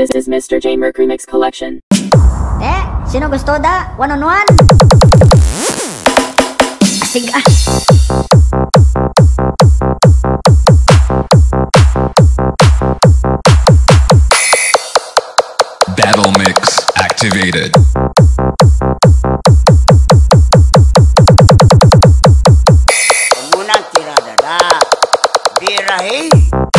This is Mr. J Merc Remix Collection. Eh, sino gusto da? One on one? Asig ah. Battle Mix activated. Munang tirada da. Birahe. What's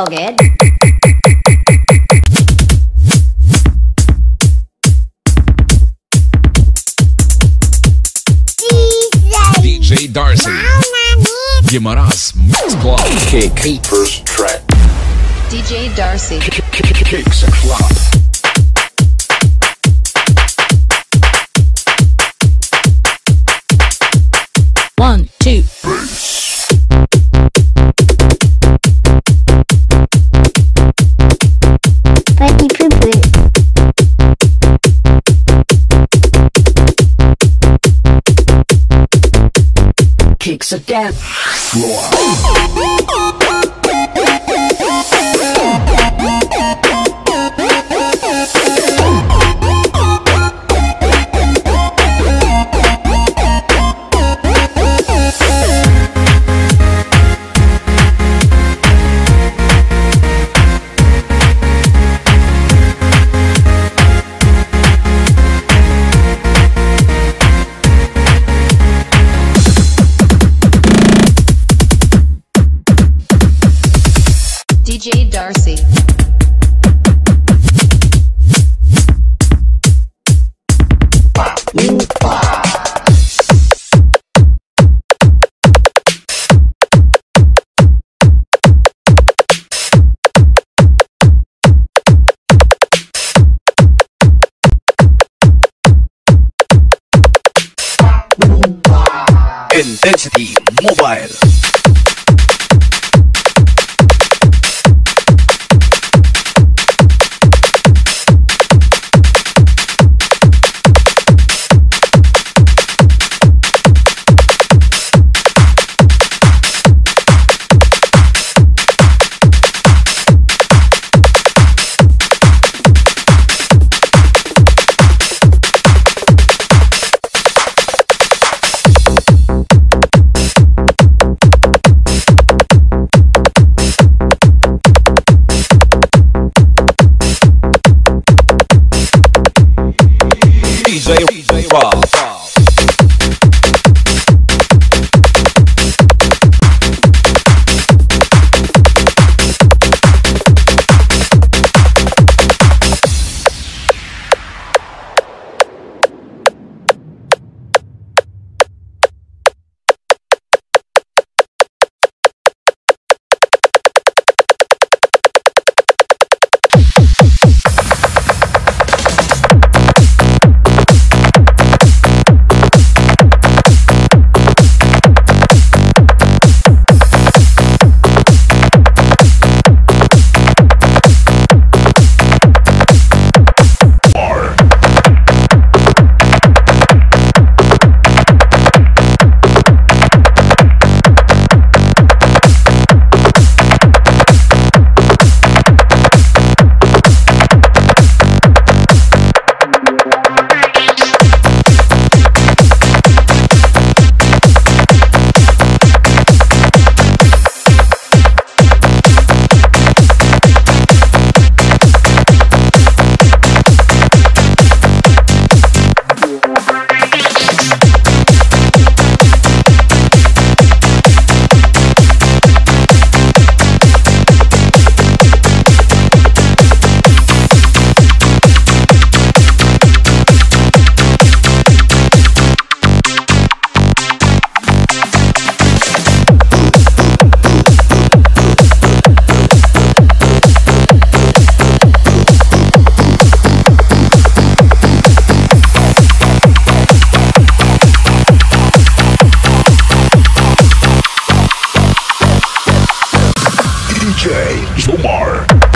balday ko ged. DJ Darcy. Guimaras Mix Club. Kick. First track. DJ Darcy. Kicks Club. One, two. Again. DJ Joemar.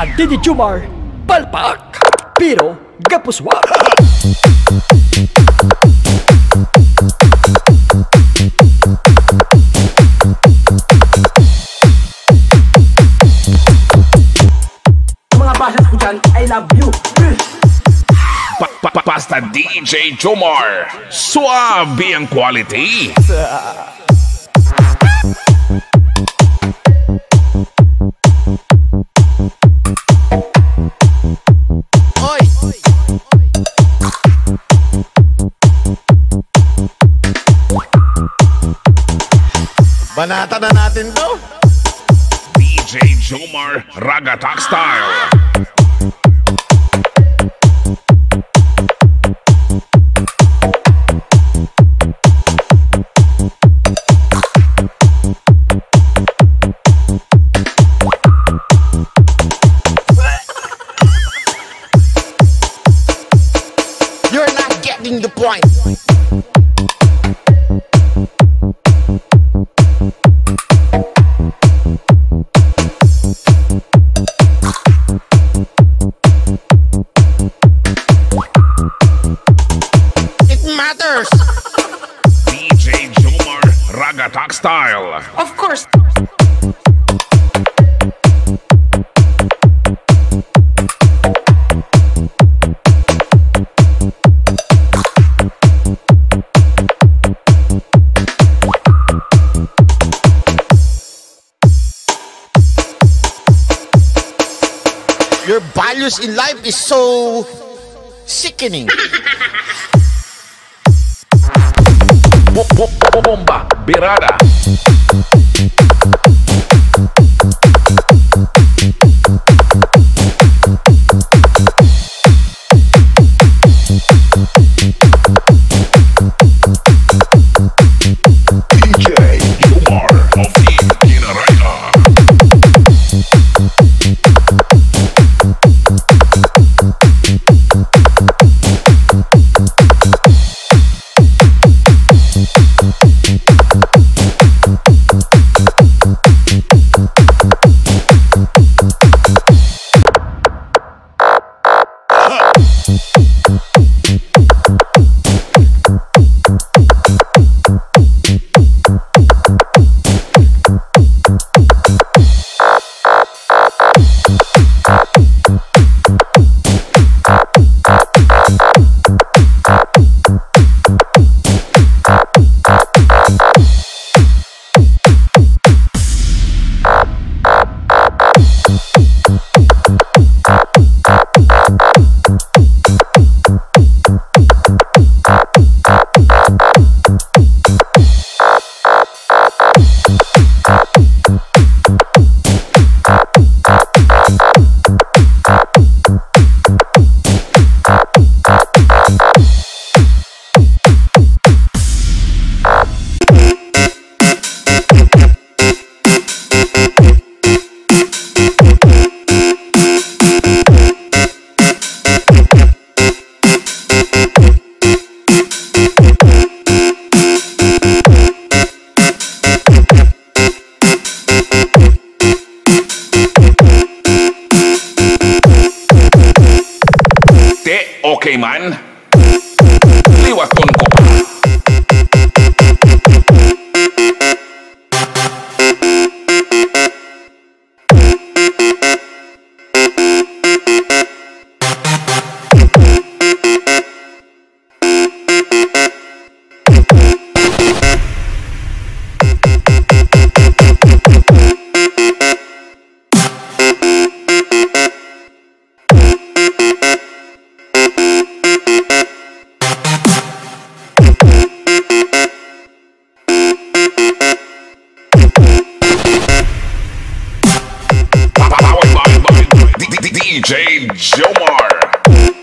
Basta Didi Jumar, palpak, pero gapuswa. Mga bases ko dyan, I love you. Pa- pa- pa- Basta DJ Jomar. Suabe ang quality. Banata na natin to. DJ Jomar Ragatak Style. Style. Of course. Your values in life is so sickening. bomba, beirada. Okay man? Liwaton ko named Joemar.